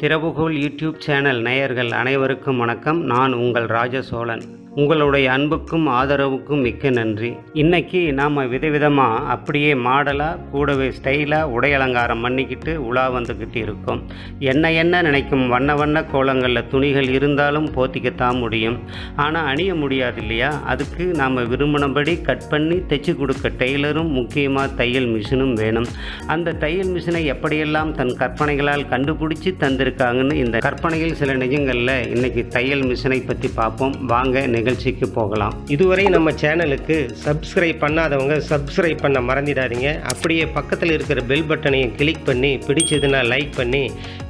திறவுகோல் YouTube channel நேயர்கள் அனைவருக்கும் வணக்கம். நான் உங்கள் ராஜசோழன். உங்களுடைய அன்புக்கும் ஆதரவுக்கும் மிக்க நன்றி. இன்னைக்கு நாம் விதவிதமாக அப்படியே மாடலாக கூடவே ஸ்டைலாக உடை அலங்காரம் பண்ணிக்கிட்டு உலா வந்துக்கிட்டு இருக்கோம். என்ன என்ன நினைக்கும் வண்ண வண்ண கோலங்களில் துணிகள் இருந்தாலும் போத்திக்கத்தான் முடியும். ஆனால் அணிய முடியாது இல்லையா? அதுக்கு நாம் விரும்பினபடி கட் பண்ணி தைச்சு கொடுக்க டெய்லரும் முக்கியமாக தையல் மிஷினும் வேணும். அந்த தையல் மிஷினை எப்படியெல்லாம் தன் கற்பனைகளால் கண்டுபிடிச்சி தந்திருக்காங்கன்னு இந்த கற்பனையில் சில நிஜங்களில் இன்றைக்கி தையல் மிஷினை பற்றி பார்ப்போம். வாங்க நிகழ்ச்சிக்கு போகலாம். இதுவரை நம்ம சேனலுக்கு சப்ஸ்கிரைப் பண்ணாதவங்க சப்ஸ்கிரைப் பண்ண மறந்துடாதீங்க. அப்படியே பக்கத்தில் இருக்கிற பெல் பட்டனையும் கிளிக் பண்ணி பிடிச்சதுன்னா லைக் பண்ணி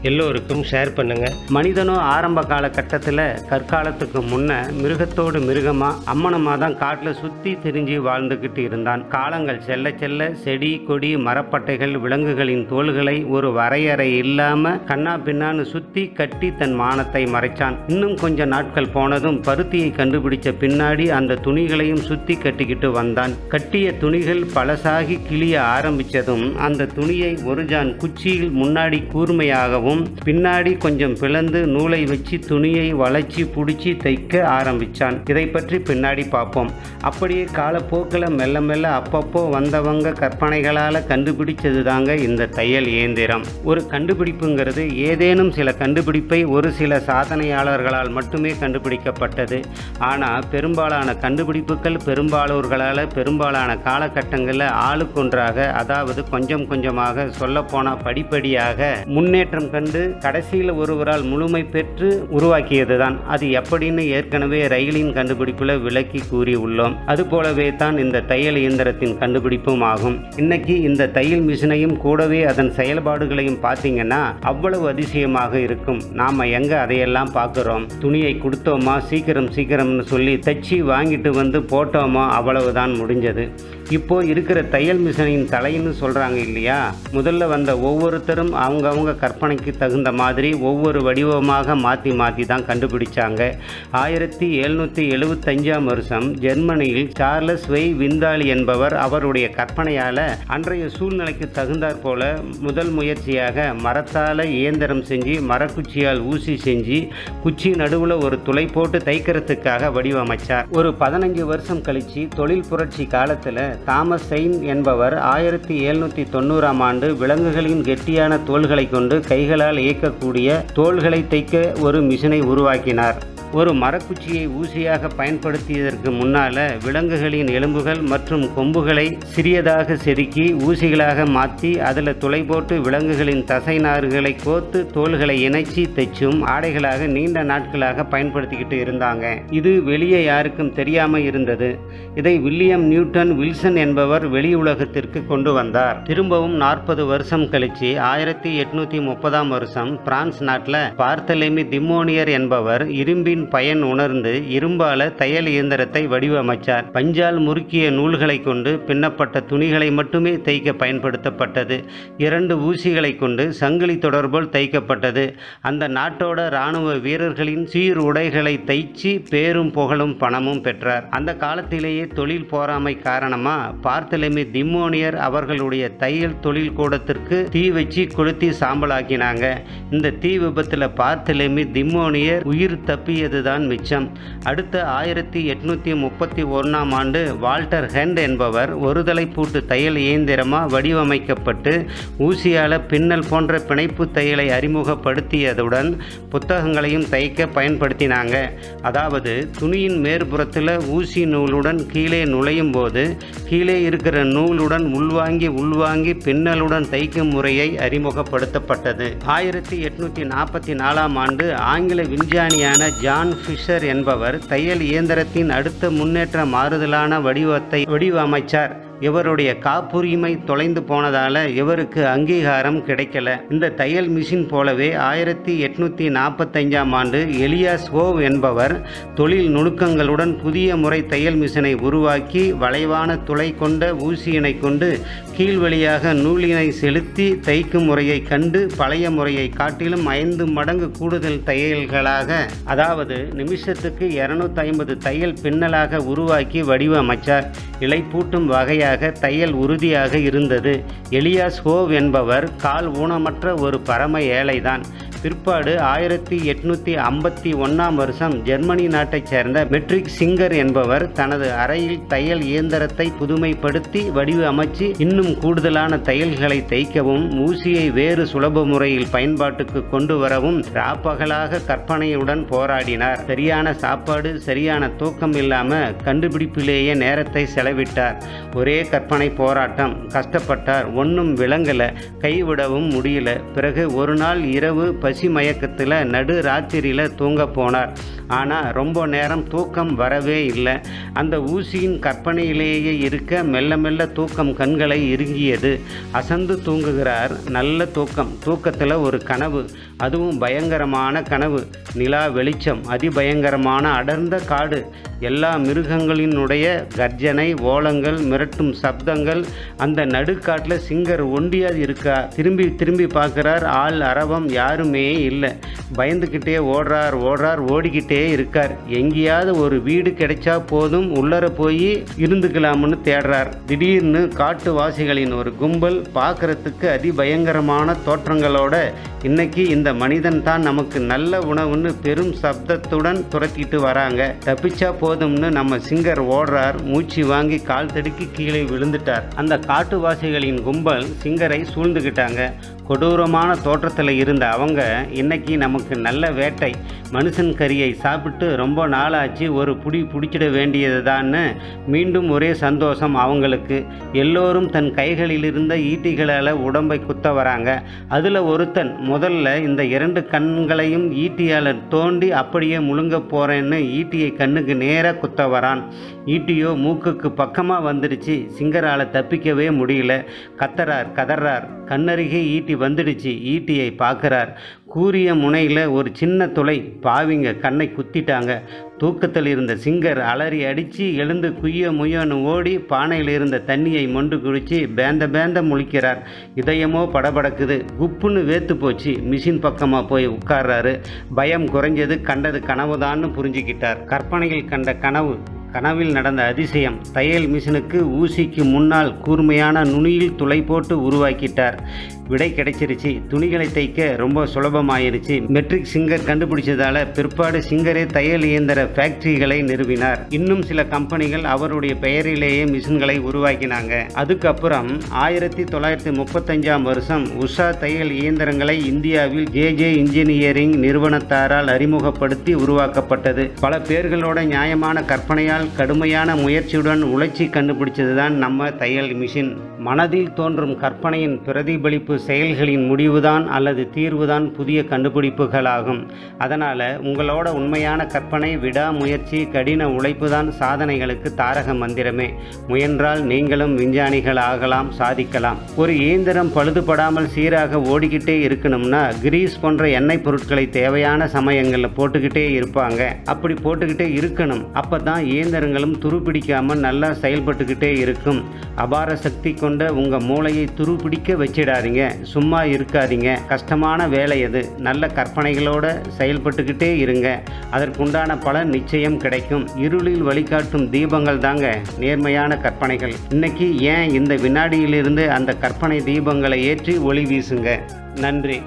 எல்லோருக்கும் ஷேர் பண்ணுங்கள் மனிதனும் ஆரம்ப காலகட்டத்தில் கற்காலத்துக்கு முன்ன மிருகத்தோடு மிருகமாக அம்மனமாக தான் காட்டில் சுற்றி திரிஞ்சு வாழ்ந்துக்கிட்டு இருந்தான். காலங்கள் செல்ல செல்ல செடி கொடி மரப்பட்டைகள் விலங்குகளின் தோள்களை ஒரு வரையறை இல்லாமல் கண்ணா பின்னான்னு சுற்றி கட்டி தன் மானத்தை மறைச்சான். இன்னும் கொஞ்ச நாட்கள் போனதும் பருத்தியை கண்டுபிடிச்ச பின்னாடி அந்த துணிகளையும் சுற்றி கட்டிக்கிட்டு வந்தான். கட்டிய துணிகள் பழசாகி கிளிய ஆரம்பித்ததும் அந்த துணியை ஒரு ஜான் குச்சியில் முன்னாடி கூர்மையாகவும் பின்னாடி கொஞ்சம் பிளந்து நூலை வச்சு துணியை வளைச்சி பிடிச்சி தைக்க ஆரம்பிச்சான். இதை பற்றி பின்னாடி பார்ப்போம். அப்படியே காலப்போக்கில் மெல்ல மெல்ல அப்பப்போ வந்தவங்க கற்பனைகளால் கண்டுபிடிச்சது தாங்க இந்த தையல் இயந்திரம். ஒரு கண்டுபிடிப்புங்கிறது ஏதேனும் சில கண்டுபிடிப்பை ஒரு சில சாதனையாளர்களால் மட்டுமே கண்டுபிடிக்கப்பட்டது. ஆனால் பெரும்பாலான கண்டுபிடிப்புகள் பெரும்பாலோர்களால் பெரும்பாலான காலகட்டங்களில் ஆளுக்கொன்றாக அதாவது கொஞ்சம் கொஞ்சமாக சொல்லப்போனால் படிப்படியாக முன்னேற்றம் கண்டு கடைசியில் ஒருவரால் முழுமை பெற்று உருவாக்கியது தான் அது எப்படின்னு ஏற்கனவே ரயிலின் கண்டுபிடிப்பில் விளக்கி கூறியுள்ளோம் அதுபோலவே தான் இந்த தையல் இயந்திரத்தின் கண்டுபிடிப்பும் ஆகும். இன்னைக்கு இந்த தையல் மிஷினையும் கூடவே அதன் செயல்பாடுகளையும் பார்த்தீங்கன்னா அவ்வளவு அதிசயமாக இருக்கும். நாம் எங்கே அதையெல்லாம் பார்க்குறோம்? துணியை கொடுத்தோமா? சீக்கிரம் சீக்கிரம்னு சொல்லி தைச்சி வாங்கிட்டு வந்து போட்டோமா? அவ்வளவுதான் முடிஞ்சது. இப்போ இருக்கிற தையல் மிஷினின் தலைன்னு சொல்கிறாங்க இல்லையா? முதல்ல வந்த ஒவ்வொருத்தரும் அவங்கவுங்க கற்பனைக்கு தகுந்த மாதிரி ஒவ்வொரு வடிவமாக மாற்றி மாற்றி தான் கண்டுபிடிச்சாங்க. ஆயிரத்தி எழுநூற்றி எழுபத்தஞ்சாம் வருஷம் ஜெர்மனியில் சார்லஸ் வெய் விந்தாளி என்பவர் அவருடைய கற்பனையால் அன்றைய சூழ்நிலைக்கு தகுந்தாற் போல முதல் முயற்சியாக மரத்தால் இயந்திரம் செஞ்சு மரக்குச்சியால் ஊசி செஞ்சு குச்சி நடுவில் ஒரு துளை போட்டு தைக்கிறதுக்காக வடிவமைச்சார். ஒரு பதினஞ்சு வருஷம் கழிச்சு தொழில் புரட்சி காலத்தில் தாமஸ் செயின் என்பவர் ஆயிரத்தி எழுநூற்றி தொண்ணூறாம் ஆண்டு விலங்குகளின் கெட்டியான தோள்களை கொண்டு கைகளால் இயக்கக்கூடிய தோள்களை தைக்க ஒரு மிஷினை உருவாக்கினார். ஒரு மரக்குச்சியை ஊசியாக பயன்படுத்தியதற்கு முன்னால விலங்குகளின் எலும்புகள் மற்றும் கொம்புகளை சிறியதாக செதுக்கி ஊசிகளாக மாற்றி அதில் துளை போட்டு விலங்குகளின் தசை நாறுகளை கோத்து தோள்களை இணைச்சி தைச்சும் ஆடைகளாக நீண்ட நாட்களாக பயன்படுத்திக்கிட்டு இருந்தாங்க. இது வெளியே யாருக்கும் தெரியாமல் இருந்தது. இதை வில்லியம் நியூட்டன் வில்சன் என்பவர் வெளி உலகத்திற்கு கொண்டு வந்தார். திரும்பவும் நாற்பது வருஷம் கழிச்சு ஆயிரத்தி எட்நூத்தி முப்பதாம் வருஷம் பிரான்ஸ் நாட்டில் பார்த்தலெமி திமோனியர் என்பவர் இரும்பின் பயன் உணர்ந்து இரும்பால தையல் இயந்திரத்தை வடிவமைச்சார். பஞ்சால் முறுக்கிய நூல்களை கொண்டு பின்னப்பட்ட துணிகளை மட்டுமே தைக்க பயன்படுத்தப்பட்டது. இரண்டு ஊசிகளை கொண்டு சங்கிலி தொடர்போல் தைக்கப்பட்டது. அந்த நாட்டோட இராணுவ வீரர்களின் சீர் உடைகளை தைச்சு பேரும் புகழும் பணமும் பெற்றார். அந்த காலத்திலேயே தொழில் போராமை காரணமா பார்த்தலெமி திம்மோனியர் அவர்களுடைய தையல் தொழில் கூடத்திற்கு தீ வச்சு கொளுத்தி சாம்பலாக்கினாங்க. இந்த தீ விபத்தில் பார்த்தலெமி திம்மோனியர் உயிர் தப்பிய தான் மிச்சம். அடுத்த ஆயிரத்தி எட்நூத்தி முப்பத்தி ஒன்றாம் ஆண்டு வால்டர் ஹெண்ட் என்பவர் ஒருதலை பூட்டு தையல் இயந்திரமாக வடிவமைக்கப்பட்டு ஊசியால் பின்னல் போன்ற பிணைப்பு தையலை அறிமுகப்படுத்தியதுடன் புத்தகங்களையும் தைக்க பயன்படுத்தினாங்க. அதாவது துணியின் மேற்புறத்தில் ஊசி நூலுடன் கீழே நுழையும் போது கீழே இருக்கிற நூலுடன் உள்வாங்கி உள்வாங்கி பின்னலுடன் தைக்கும் முறையை அறிமுகப்படுத்தப்பட்டது. ஆயிரத்தி எட்நூற்றி நாற்பத்தி நாலாம் ஆண்டு ஆங்கில விஞ்ஞானியான ஜான் ஃபிஷர் என்பவர் தையல் இயந்திரத்தின் அடுத்த முன்னேற்ற மாறுதலான வடிவத்தை வடிவமைச்சார். இவருடைய காப்புரிமை தொலைந்து போனதால இவருக்கு அங்கீகாரம் கிடைக்கல. இந்த தையல் மிஷின் போலவே ஆயிரத்தி எட்நூத்தி நாற்பத்தஞ்சாம் ஆண்டு எலியாஸ் ஹோவ் என்பவர் தொழில் நுணுக்கங்களுடன் புதிய முறை தையல் மிஷினை உருவாக்கி வளைவான துளை கொண்ட ஊசியினை கொண்டு கீழ் வழியாக நூலினை செலுத்தி தைக்கும் முறையை கண்டு பழைய முறையை காட்டிலும் ஐந்து மடங்கு கூடுதல் தையல்களாக அதாவது நிமிஷத்துக்கு இருநூத்தி ஐம்பது தையல் பின்னலாக உருவாக்கி வடிவமைச்சார். இலைப்பூட்டும் வகையாக தையல் உறுதியாக இருந்தது. எலியாஸ் ஹோவ் என்பவர் கால் ஊனமற்ற ஒரு பரம ஏழைதான். பிற்பாடு ஆயிரத்தி எட்நூற்றி ஐம்பத்தி ஒன்றாம் வருஷம் ஜெர்மனி நாட்டைச் சேர்ந்த மெட்ரிக் சிங்கர் என்பவர் தனது அறையில் தையல் இயந்திரத்தை புதுமைப்படுத்தி வடிவமைச்சு இன்னும் கூடுதலான தையல்களை தைக்கவும் ஊசியை வேறு சுலப முறையில் பயன்பாட்டுக்கு கொண்டு வரவும் ராப்பகலாக கற்பனையுடன் போராடினார். சரியான சாப்பாடு சரியான தூக்கம் இல்லாம கண்டுபிடிப்பிலேயே நேரத்தை செலவிட்டார். ஒரே கற்பனை போராட்டம். கஷ்டப்பட்டார் ஒன்றும் விளங்கலை கைவிடவும் முடியல. பிறகு ஒரு நாள் இரவு பசி மயக்கத்தில் நடு ராத்திரியில் தூங்க போனார். ஆனால் ரொம்ப நேரம் தூக்கம் வரவே இல்லை. அந்த ஊசியின் கற்பனையிலேயே இருக்க மெல்ல மெல்ல தூக்கம் கண்களை இறுங்கியது. அசந்து தூங்குகிறார் நல்ல தூக்கம். தூக்கத்தில் ஒரு கனவு அதுவும் பயங்கரமான கனவு. நிலா வெளிச்சம் அதிபயங்கரமான அடர்ந்த காடு. எல்லா மிருகங்களினுடைய கர்ஜனை ஓலங்கள் மிரட்டும் சப்தங்கள் அந்த நடுக்காட்டில் சிங்கர் ஒண்டியாது இருக்கா திரும்பி திரும்பி பார்க்குறார். ஆள் அரவம் யாருமே இல்லை. பயந்துக்கிட்டே ஓடுறார் ஓடுறார் ஓடிக்கிட்டே இருக்கார். எங்கேயாவது ஒரு வீடு கிடைச்சா போதும் உள்ளர போய் இருந்துக்கலாம்னு தேடுறார். திடீர்னு காட்டுவாசிகளின் ஒரு கும்பல் பார்க்கறதுக்கு அதிபயங்கரமான தோற்றங்களோட இன்னைக்கு இந்த மனிதன் தான் நமக்கு நல்ல உணவுன்னு பெரும் சப்தத்துடன் துரத்திட்டு வராங்க. தப்பிச்சா போதும்னு நம்ம சிங்கர் ஓடுறார். மூச்சு வாங்கி கால் தடுக்கி கீழே விழுந்துட்டார். அந்த காட்டுவாசிகளின் கும்பல் சிங்கரை சூழ்ந்துக்கிட்டாங்க கொடூரமான தோற்றத்தில் இருந்த அவங்க இன்னைக்கு நமக்கு நல்ல வேட்டை மனுஷன் கறியை சாப்பிட்டு ரொம்ப நாளாச்சு ஒரு புடி பிடிச்சிட வேண்டியதுதான்னு மீண்டும் ஒரே சந்தோஷம் அவங்களுக்கு. எல்லோரும் தன் கைகளில் இருந்த ஈட்டிகளால் உடம்பை குத்த வராங்க. அதில் ஒருத்தன் முதல்ல இந்த இரண்டு கண்களையும் ஈட்டியால் தோண்டி அப்படியே முழுங்க போகிறேன்னு ஈட்டியை கண்ணுக்கு நேராக குத்த வரான். ஈட்டியோ மூக்குக்கு பக்கமாக வந்துடுச்சு சிங்கரால் தப்பிக்கவே முடியல. கத்தறார் கதறார். கண்ணருகே ஈட்டி வந்துடுச்சு. ஈட்டியை பார்க்குறார். கூரிய முனையில் ஒரு சின்ன துளை பாவிங்க கண்ணை குத்திட்டாங்க. தூக்கத்தில் இருந்த சிங்கர் அலறி அடித்து எழுந்து குய்ய முயன்னு ஓடி பானையில் இருந்த தண்ணியை மொண்டு குடிச்சு பேந்த பேந்த முழிக்கிறார். இதயமோ படபடக்குது. குப்புன்னு வேத்து போச்சு. மிஷின் பக்கமாக போய் உட்கார்றாரு. பயம் குறைஞ்சது கண்டது கனவுதான்னு புரிஞ்சுக்கிட்டார். கற்பனையில் கண்ட கனவு கனவில் நடந்த அதிசயம். தையல் மிஷினுக்கு ஊசிக்கு முன்னால் கூர்மையான நுனியில் துளை போட்டு உருவாக்கிட்டார். விடை கிடைச்சிருச்சு. துணிகளை தைக்க ரொம்ப சுலபமாயிருச்சு. மெட்ரிக் சிங்கர் கண்டுபிடிச்சதால பிற்பாடு சிங்கரே தையல் இயந்திர ஃபேக்டரிகளை நிறுவினார். இன்னும் சில கம்பெனிகள் அவருடைய பெயரிலேயே மிஷின்களை உருவாக்கினாங்க. அதுக்கப்புறம் ஆயிரத்தி தொள்ளாயிரத்தி முப்பத்தஞ்சாம் வருஷம் உஷா தையல் இயந்திரங்களை இந்தியாவில் ஜே ஜே இன்ஜினியரிங் நிறுவனத்தாரால் அறிமுகப்படுத்தி உருவாக்கப்பட்டது. பல பேர்களோட நியாயமான கற்பனையால் கடுமையான முயற்சியுடன் உழைச்சி கண்டுபிடிச்சதுதான் நம்ம தையல் மிஷின் மனதில் தோன்றும் கற்பனையின் பிரதிபலிப்பு செயல்களின் முடிவுதான் அல்லது தீர்வுதான் புதிய கண்டுபிடிப்புகளாகும். அதனால் உங்களோட உண்மையான கற்பனை விடாமுயற்சி கடின உழைப்பு தான் சாதனைகளுக்கு தாரக மந்திரமே. முயன்றால் நீங்களும் விஞ்ஞானிகள் ஆகலாம் சாதிக்கலாம். ஒரு இயந்திரம் பழுதுபடாமல் சீராக ஓடிக்கிட்டே இருக்கணும்னா கிரீஸ் போன்ற எண்ணெய் பொருட்களை தேவையான சமயங்களில் போட்டுக்கிட்டே இருப்பாங்க. அப்படி போட்டுக்கிட்டே இருக்கணும். அப்போ தான் இயந்திரங்களும் துருப்பிடிக்காமல் நல்லா செயல்பட்டுக்கிட்டே இருக்கும். அபார சக்தி கொண்ட உங்கள் மூளையை துருப்பிடிக்க வச்சிடாதீங்க. சும்மா இருக்காதீங்க. கஷ்டமான வேலை அது. நல்ல கற்பனைகளோடு செயல்பட்டுக்கிட்டே இருங்க. அதற்குண்டான பலன் நிச்சயம் கிடைக்கும். இருளில் வழிகாட்டும் தீபங்கள் தாங்க நேர்மையான கற்பனைகள். இன்னைக்கு ஏன் இந்த வினாடியிலிருந்து அந்த கற்பனை தீபங்களை ஏற்றி ஒளி வீசுங்க? நன்றி.